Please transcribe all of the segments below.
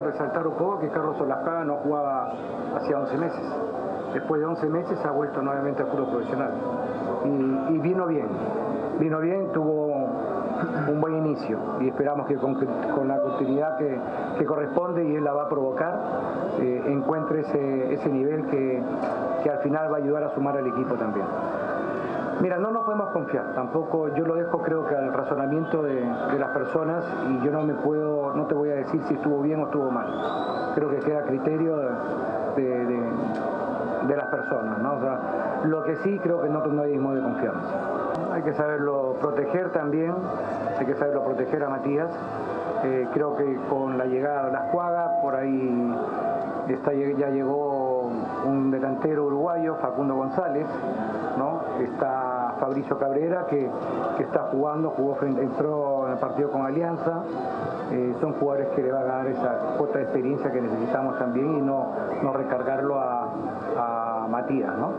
Resaltar un poco que Carlos Olascaga no jugaba hacía 11 meses. Después de 11 meses ha vuelto nuevamente al fútbol profesional. Y, vino bien, vino bien, tuvo un buen inicio y esperamos que con, la continuidad que, corresponde y él la va a provocar, eh, encuentre ese, nivel que, que al final va a ayudar a sumar al equipo también. Mira, no nos podemos confiar, tampoco yo lo dejo creo que al razonamiento de, las personas y yo no me puedo, no te voy a decir si estuvo bien o estuvo mal. Creo que queda criterio de, las personas, ¿no? O sea, lo que sí creo que no, no hay de confianza. Hay que saberlo proteger también, hay que saberlo proteger a Matías. Eh, creo que con la llegada de las cuadras, por ahí está, ya llegó un delantero uruguayo, Facundo González, ¿no? está Fabricio Cabrera, que, está jugando, jugó frente, entró en el partido con Alianza. Eh, son jugadores que le van a dar esa cuota de experiencia que necesitamos también y no, no recargarlo a, Matías, ¿no?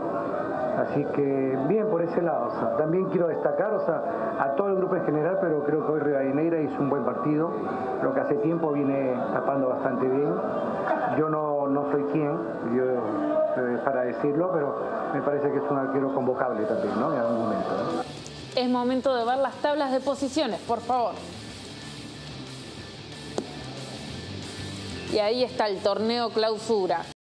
Así que bien por ese lado. también quiero destacar o sea, a todo el grupo en general, pero creo que hoy Rivadeneira hizo un buen partido. Creo que hace tiempo viene tapando bastante bien. Yo no, no soy quien, yo decirlo, pero me parece que es un arquero convocable también, ¿no? En algún momento. Es momento de ver las tablas de posiciones, por favor. Y ahí está el torneo clausura.